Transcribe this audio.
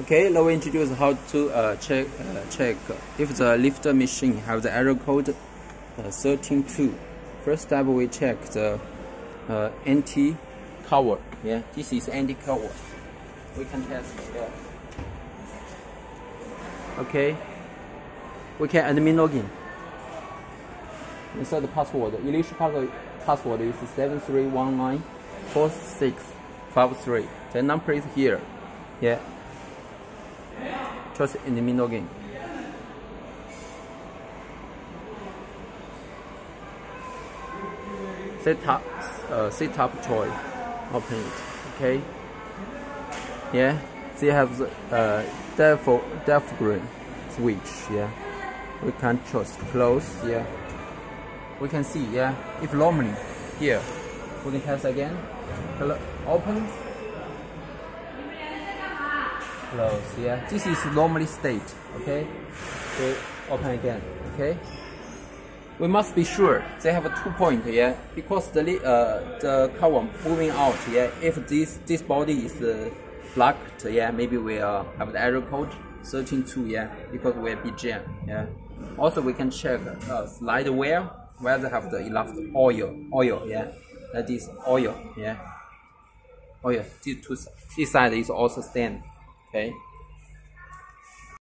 Okay, now we introduce how to uh, check uh, check if the lifter machine have the error code uh, 132. First step we check the uh, anti cover. Yeah, this is anti cover. We can test. Yeah. Okay. We can admin login. Insert the password. Initial password password is seven three one nine four six five three. The number is here. Yeah. Just admin login. Set up, uh, set up toy. Open it. Okay. Yeah. They have the uh, default diaphragm switch. Yeah. We can just close. Yeah. We can see. Yeah. If normally here, we can test again. Open. Close. Yeah. This is normally state. Okay. So open again. Okay we must be sure they have a two point yeah because the uh, the cover moving out yeah if this this body is uh, blocked yeah maybe we uh, have the error code 132 yeah because we're BGM yeah also we can check uh, slide wear whether have the enough oil oil yeah that is oil yeah oil this, two, this side is also stained okay